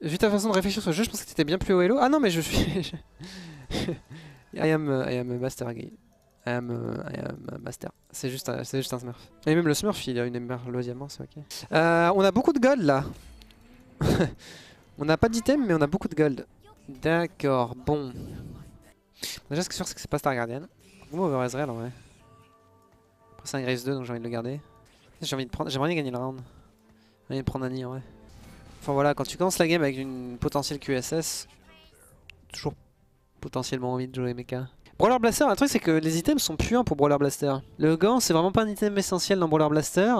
Vu ta façon de réfléchir sur le jeu, je pense que t'étais bien plus haut elo. Ah non, mais je suis. I am, uh, I am a master. I am, uh, I am a master. C'est juste, un- juste un smurf. Et même le smurf, il a une émeraude diamant, c'est ok. Euh, on a beaucoup de gold là. on n'a pas d'item, mais on a beaucoup de gold. D'accord, bon. Déjà, ce qui est sûr, c'est que c'est pas Star Guardian. En vrai. Après, c'est un Graves 2, donc j'ai envie de le garder. J'ai envie de prendre. J'aimerais bien gagner le round. J'ai envie de prendre Annie en vrai. Enfin voilà, quand tu commences la game avec une potentielle QSS, toujours potentiellement envie de jouer mecha. Brawler Blaster, le truc c'est que les items sont puants pour Brawler Blaster. Le gant c'est vraiment pas un item essentiel dans Brawler Blaster,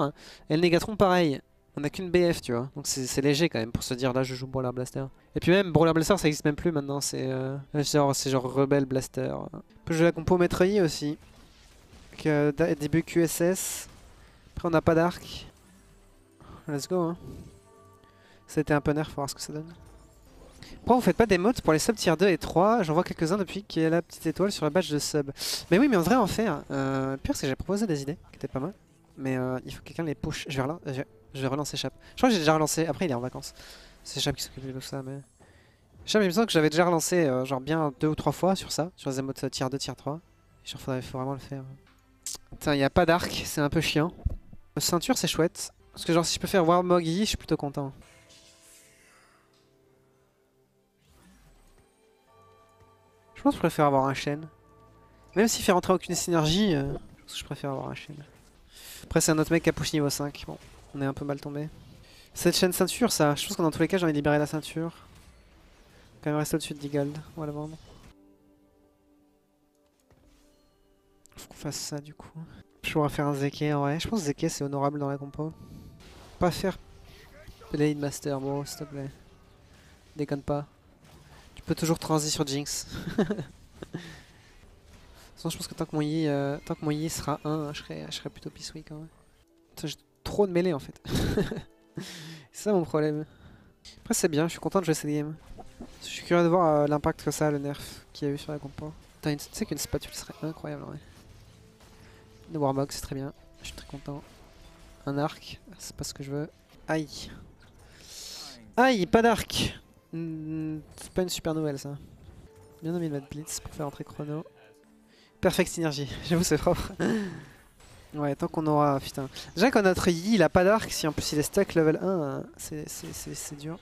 et le Négatron pareil. On a qu'une BF tu vois, donc c'est léger quand même pour se dire là je joue Brawler Blaster. Et puis même Brawler Blaster ça existe même plus maintenant, c'est euh, genre, c'est genre Rebel Blaster. On peut jouer la compo Maître aussi, euh, début QSS. Après on n'a pas d'arc. Let's go hein. C'était un peu nerf, voir ce que ça donne. Pourquoi vous faites pas des modes pour les subs tier 2 et 3 J'en vois quelques-uns depuis qu'il y a la petite étoile sur le badge de sub. Mais oui, mais on devrait en faire. Euh, pire, c'est que j'ai proposé des idées qui étaient pas mal. Mais euh, il faut que quelqu'un les push. Je vais, je relancer Chap. Je crois que j'ai déjà relancé. Après, il est en vacances. C'est Chap qui s'occupe de tout ça. Mais Chap, il me semble que j'avais déjà relancé euh, genre bien deux ou trois fois sur ça, sur les emotes tier 2, tier 3. Et genre, faudrait, faut vraiment le faire. Putain, il n'y a pas d'arc, c'est un peu chiant. Ceinture, c'est chouette. Parce que genre, si je peux faire Warmog Yi, je suis plutôt content. Je pense que je préfère avoir un chêne. Même s'il fait rentrer aucune synergie, euh, je préfère avoir un chêne. Après, c'est un autre mec qui a push niveau 5. Bon, on est un peu mal tombé. Cette chaîne ceinture, ça, je pense que dans tous les cas, j'ai envie de libérer la ceinture. Quand même rester au-dessus de 10 gold. On va la vendre. Faut qu'on fasse ça du coup. Je pourrais faire un Zeke en vrai. Je pense que Zeke c'est honorable dans la compo. Pas faire Blade Master, bro, s'il te plaît. Déconne pas. Peux toujours transi sur Jinx. Façon, je pense que tant que mon Yi, euh, tant que mon sera 1, je serai, plutôt pissoui quand même. J'ai trop de mêlée en fait. c'est ça mon problème. Après, c'est bien, je suis content de jouer cette game. Je suis curieux de voir euh, l'impact que ça a, le nerf qu'il y a eu sur la compo. Tu sais qu'une spatule serait incroyable en vrai. Une Warmog, c'est très bien. Je suis très content. Un arc, c'est pas ce que je veux. Aïe. Aïe, pas d'arc. Hmm, c'est pas une super nouvelle ça. Bien de mettre Blitz pour faire entrer chrono. Perfect synergie, j'avoue c'est propre. ouais, tant qu'on aura. Putain. Déjà quand notre Yi il a pas d'arc, si en plus il est stuck level 1, euh, c'est- c'est c'est- c'est dur.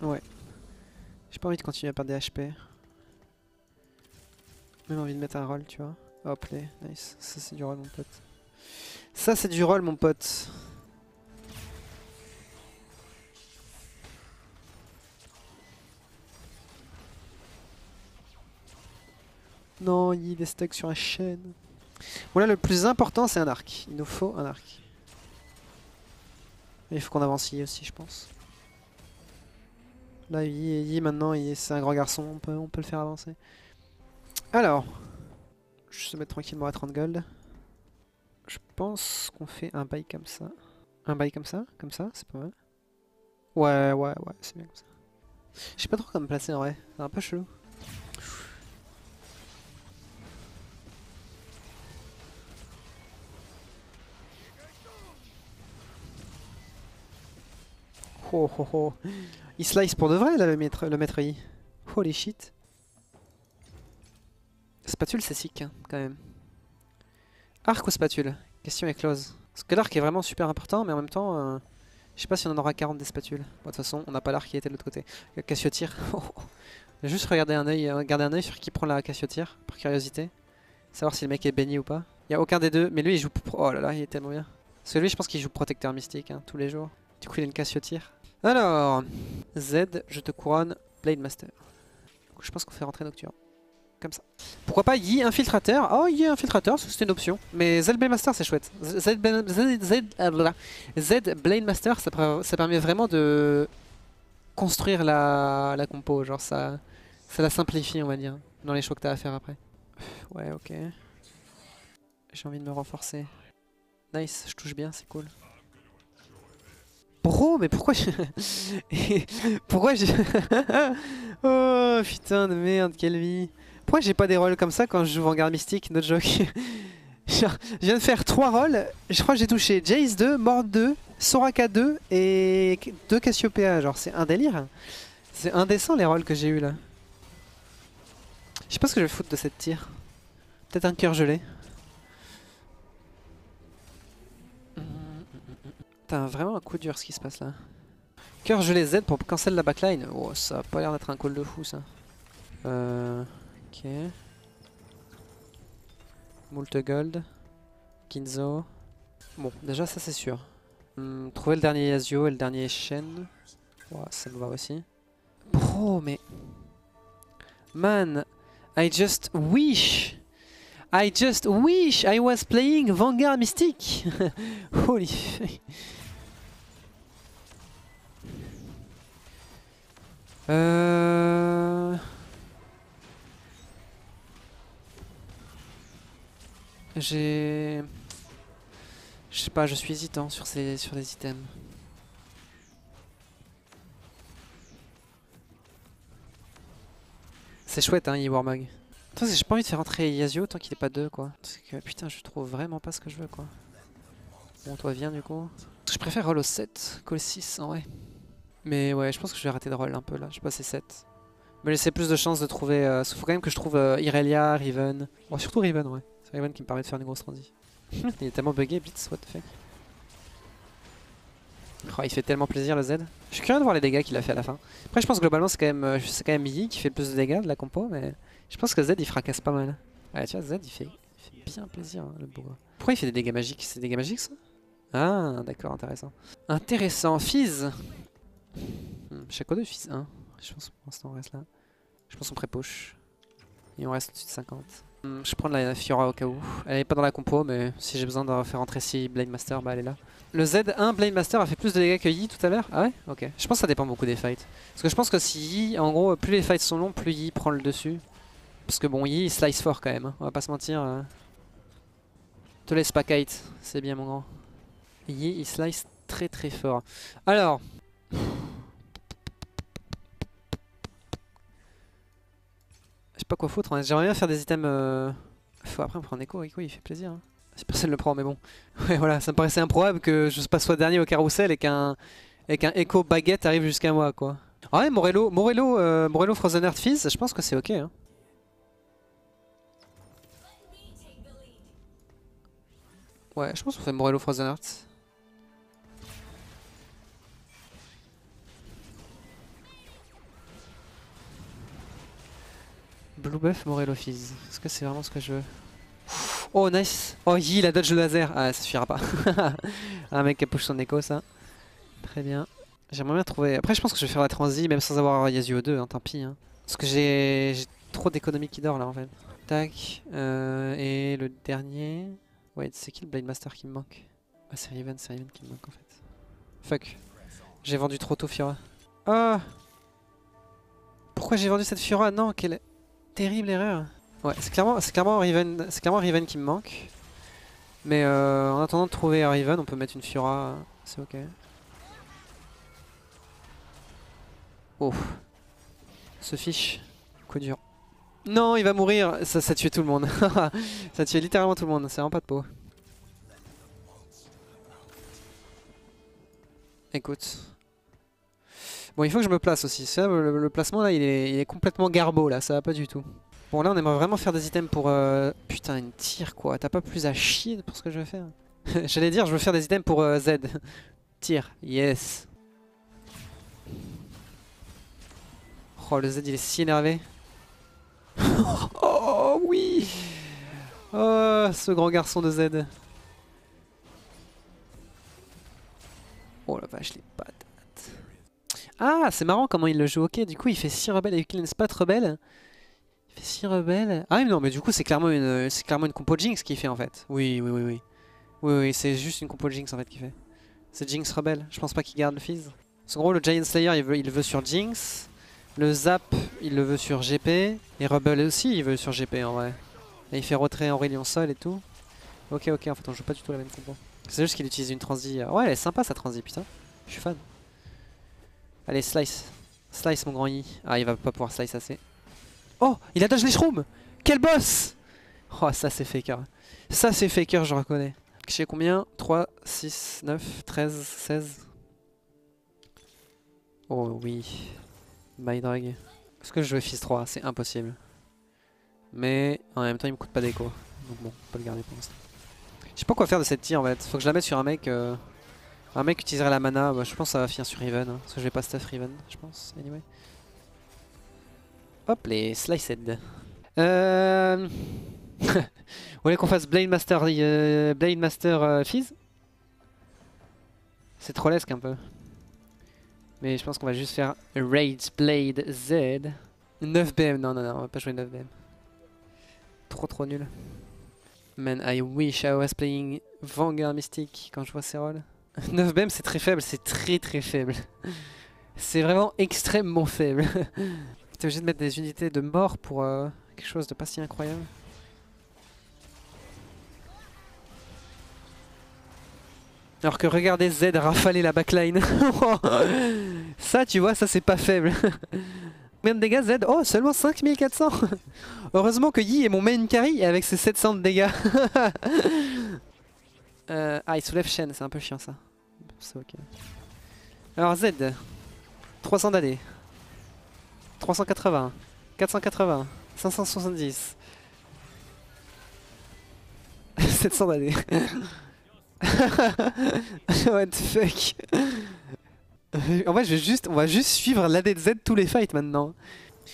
Ouais. J'ai pas envie de continuer à perdre des HP. Même envie de mettre un roll, tu vois. Hop, les, nice. Ça c'est du roll, mon pote. Ça c'est du roll, mon pote. Non, il est stuck sur un chaîne. Voilà, le plus important c'est un arc. Il nous faut un arc. Il faut qu'on avance Yi aussi, je pense. Là, Yi, Yi, maintenant, c'est un grand garçon, on peut, on peut le faire avancer. Alors, je vais se mettre tranquillement à 30 gold. Je pense qu'on fait un bail comme ça. Un bail comme ça, comme ça, c'est pas mal. Ouais, ouais, ouais, c'est bien comme ça. Je sais pas trop comment me placer en vrai, c'est un peu chelou. Oh oh oh. Il slice pour de vrai le maître, le maître Yi. Holy shit. Spatule c'est sick hein, quand même. Arc ou spatule? Question est close. Parce que l'arc est vraiment super important mais en même temps euh, je sais pas si on en aura 40 des spatules. De toute façon on n'a pas l'arc qui était de l'autre côté. Le Cassiotire. Juste regarder un œil, euh, garder un œil sur qui prend la Cassiotire par curiosité. Savoir si le mec est béni ou pas. Il y a aucun des deux mais lui il joue oh là là il est tellement bien. Parce je pense qu'il joue protecteur mystique hein, tous les jours. Du coup il a une Cassiotire. Alors, Z, je te couronne Blade Master. Je pense qu'on fait rentrer Nocturne. Comme ça. Pourquoi pas Yi Infiltrateur? Oh, Yi Infiltrateur, c'était une option. Mais Z Blade Master, c'est chouette. Z, Blade Master, ça permet vraiment de construire la, la compo. Genre, ça, ça la simplifie, on va dire, dans les choix que t'as à faire après. Ouais, ok. J'ai envie de me renforcer. Nice, je touche bien, c'est cool. Bro, mais pourquoi je... pourquoi j'ai... oh putain de merde, quelle vie. Pourquoi j'ai pas des rôles comme ça quand je joue Vanguard Mystique, no joke Je viens de faire 3 rolls. Je crois que j'ai touché Jace 2, Mord 2, Soraka 2 et 2 Cassiopeia. Genre, c'est un délire. C'est indécent les rolls que j'ai eu là. Je sais pas ce que je vais foutre de cette tir. Peut-être un cœur gelé. T'as vraiment un coup dur ce qui se passe là. Cœur gelé Z pour cancel la backline. Oh, ça a pas l'air d'être un call de fou ça. Euh. Ok. Moult Gold. Kinzo. Bon, déjà ça c'est sûr. Hmm, trouver le dernier Yasuo et le dernier Shen. Ça me va aussi. Bro, mais... Man, I just wish I just wish I was playing Vanguard Mystic Holy Euh... J'ai... Je sais pas, je suis hésitant sur, ces, sur les items. C'est chouette hein, Warmog. J'ai pas envie de faire entrer Yasuo tant qu'il est pas deux quoi. Parce que putain je trouve vraiment pas ce que je veux quoi. Bon toi viens du coup. Je préfère roll au 7 qu'au 6 en vrai. Mais ouais, je pense que je vais rater de roll un peu là, je sais pas c'est 7. Me laisser plus de chances de trouver... Euh... Faut quand même que je trouve euh, Irelia, Riven. Bon, surtout Riven, ouais. C'est Riven qui me permet de faire une grosse transi. il est tellement bugué, Blitz, what the fuck. Oh, il fait tellement plaisir le Z. Je suis curieux de voir les dégâts qu'il a fait à la fin. Après, je pense que globalement, c'est quand même, euh, c'est quand même Yi qui fait le plus de dégâts de la compo, mais je pense que Z il fracasse pas mal. Ouais, tu vois, Z il fait, il fait bien plaisir hein, le bourreau. Pourquoi il fait des dégâts magiques? C'est des dégâts magiques ça? Ah, d'accord, intéressant. Intéressant. Fizz Hmm, Chaque 2 fils 1. Je pense pour l'instant on reste là. Je pense on pré-push. Et on reste au-dessus de 50. Hmm, je prends la Fiora au cas où. Elle est pas dans la compo, mais si j'ai besoin de faire entrer si Blade Master, bah elle est là. Le Z1 Blade Master a fait plus de dégâts que Yi tout à l'heure Ah ouais? Ok. Je pense que ça dépend beaucoup des fights. Parce que je pense que si Yi, en gros, plus les fights sont longs, plus Yi prend le dessus. Parce que bon, Yi il slice fort quand même, hein. on va pas se mentir. Euh. Te laisse pas kite, c'est bien mon grand. Yi il slice très très fort. Alors, Je sais pas quoi foutre, j'aimerais bien faire des items... Euh... Après on prend un écho, écho il fait plaisir. Hein. Si personne le prend, mais bon. Ouais voilà, ça me paraissait improbable que je passe soit dernier au carrousel et qu'un qu'un écho baguette arrive jusqu'à moi quoi. Ah ouais, Morello, Morello, euh, Morello Frozen Earth Fizz, je pense que c'est ok. Hein. Ouais, je pense qu'on fait Morello Frozen Earth. Blue buff, Morello Fizz. Est-ce que c'est vraiment ce que je veux? Oh nice Oh il a dodge laser Ah ça suffira pas. un mec qui push son écho ça. Très bien. J'aimerais bien trouver... Après je pense que je vais faire la transi même sans avoir Yasuo 2, hein, tant pis. Hein. Parce que j'ai trop d'économie qui dort là en fait. Tac. Euh, et le dernier... Ouais c'est qui le Blade Master qui me manque? Ah c'est Riven, c'est Riven qui me manque en fait. Fuck. J'ai vendu trop tôt Fiora. Ah Pourquoi j'ai vendu cette Fiora? Non, quelle terrible erreur. Ouais, c'est clairement, clairement, Riven, clairement Riven qui me manque. Mais euh, en attendant de trouver Riven, on peut mettre une Fiora, c'est ok. Oh. Ce fiche. Coup dur. Non, il va mourir. Ça, ça tué tout le monde. ça tué littéralement tout le monde. C'est vraiment pas de peau. Écoute. Bon, il faut que je me place aussi. Ça, le, placement là, il est, complètement garbo là, ça va pas du tout. Bon, là, on aimerait vraiment faire des items pour... Euh, putain, une tire quoi. T'as pas plus à chier pour ce que je vais faire? J'allais dire, je veux faire des items pour euh, Z. tire, yes. Oh, le Z, il est si énervé. oh oui Oh, ce grand garçon de Z. Oh la vache, les pattes. Ah, c'est marrant comment il le joue. Ok, du coup, il fait 6 rebelles avec une spot rebelle. Il fait 6 rebelles. Ah, non, mais du coup, c'est clairement une, c'est clairement une compo Jinx qu'il fait en fait. Oui, oui, oui, oui. Oui, oui, c'est juste une compo Jinx en fait qu'il fait. C'est Jinx rebelle. Je pense pas qu'il garde le Fizz. En gros, le Giant Slayer, il veut, veut sur Jinx. Le Zap, il le veut sur GP. Et Rebel aussi, il veut sur GP en vrai. Et il fait retrait Aurélien Sol et tout. Ok, ok, en fait, on joue pas du tout la même compo. C'est juste qu'il utilise une transi. Ouais, elle est sympa sa transi, putain. Je suis fan. Allez, slice. Slice, mon grand I. Ah, il va pas pouvoir slice assez. Oh, il a les shrooms Quel boss Oh, ça c'est faker. Ça, c'est faker, je reconnais. Je sais combien? 3, 6, 9, 13, 16. Oh oui. My drag. Est-ce que je veux fils 3 C'est impossible. Mais en même temps, il me coûte pas d'écho. Donc bon, on peut le garder pour l'instant. Je sais pas quoi faire de cette tir en fait. Faut que je la mette sur un mec. Euh, un mec utiliserait la mana. Bah, je pense que ça va finir sur Riven. Hein, parce que je vais pas stuff Riven, je pense. Anyway. Hop, les sliced. Euh. Vous voulez qu'on fasse Blade Master, euh, Blade Master euh, Fizz? C'est trollesque un peu. Mais je pense qu'on va juste faire Rage Blade Z. 9 BM, non, non, non, on va pas jouer 9 BM. Trop trop nul. Man, I wish I was playing Vanguard Mystic quand je vois ces rôles. 9 BM c'est très faible, c'est très très faible. c'est vraiment extrêmement faible. T'es obligé de mettre des unités de mort pour euh, quelque chose de pas si incroyable. Alors que regardez Z rafaler la backline. ça, tu vois, ça c'est pas faible. Combien de dégâts Z? Oh, seulement 5400 Heureusement que Yi est mon main carry avec ses 700 de dégâts. Euh, ah, il soulève chaîne, c'est un peu chiant ça. Alors Z, 300 d'AD. 380, 480, 570. 700 d'AD. What the fuck? En fait, je vais juste, on va juste suivre l'AD de Z tous les fights maintenant.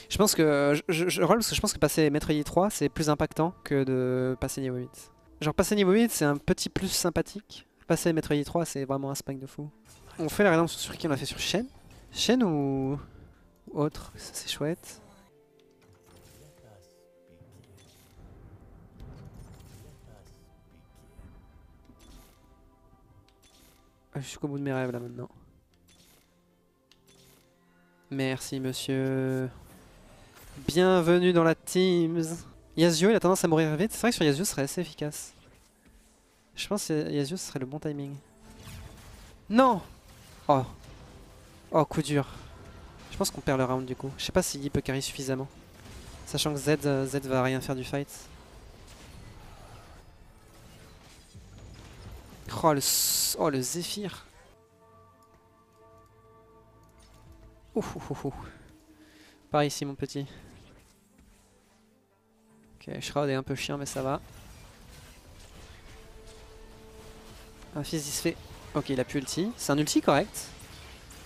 Je pense que je, je, parce que je pense que passer Maître 3 c'est plus impactant que de passer niveau 8. Genre passer niveau 8 c'est un petit plus sympathique. Passer Maître 3 c'est vraiment un spike de fou. On fait la rédemption sur qui on l'a fait sur Shen Shen ou... ou autre Ça c'est chouette. Ah, je suis qu'au bout de mes rêves là maintenant. Merci monsieur. Bienvenue dans la Teams. Yasuo il a tendance à mourir vite. C'est vrai que sur Yasuo ce serait assez efficace. Je pense que Yasuo ce serait le bon timing. Non Oh. Oh coup dur. Je pense qu'on perd le round du coup. Je sais pas s'il peut carry suffisamment. Sachant que Z, euh, Z va rien faire du fight. Oh le, oh, le Zephyr. Ouf, ouf, ouf, Par ici mon petit. Ok, Shroud est un peu chiant mais ça va. Un fils il se fait... Ok, il a plus ulti. C'est un ulti correct.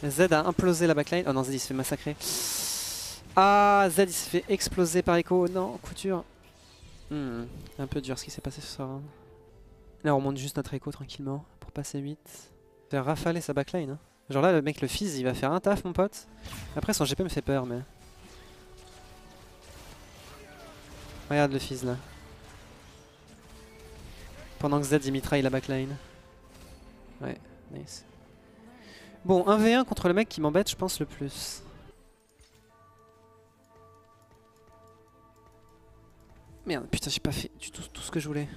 Z a implosé la backline. Oh non, Z il se fait massacrer. Ah, Z il se fait exploser par Echo. Non, couture. Hmm, un peu dur ce qui s'est passé ce soir. Là, on monte juste notre écho tranquillement pour passer 8. Faire rafaler sa backline. Hein. Genre là, le mec, le fizz, il va faire un taf, mon pote. Après, son GP me fait peur, mais... Regarde le fizz, là. Pendant que Z, il mitraille la backline. Ouais, nice. Bon, 1v1 contre le mec qui m'embête, je pense, le plus. Merde, putain, j'ai pas fait du tout, tout ce que je voulais.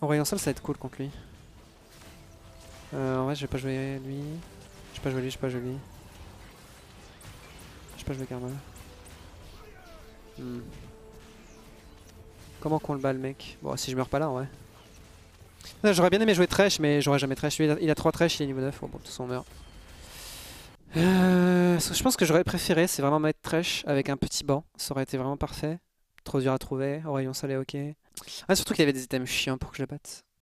En rayon sol, ça va être cool contre lui. Euh, en vrai, je vais pas jouer lui. Je vais pas jouer lui, je vais pas jouer lui. Je vais pas jouer Karma. Hmm. Comment qu'on le bat le mec? Bon, si je meurs pas là, vrai. J'aurais bien aimé jouer Trash, mais j'aurais jamais Trash. il a, il a 3 Trash, il est niveau 9. Bon, bon, toute façon, on meurt. Euh, je pense que j'aurais préféré, c'est vraiment mettre Trash avec un petit banc. Ça aurait été vraiment parfait. Trop dur à trouver. Au rayon sol est ok. Ah, surtout qu'il y avait des items chiants pour que je le batte.